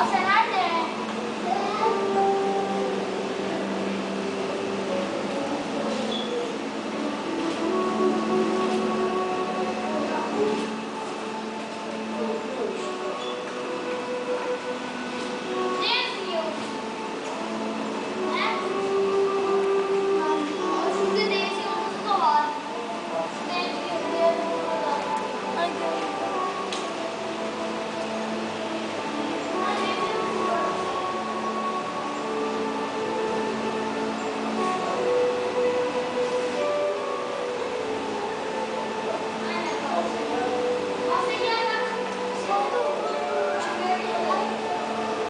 O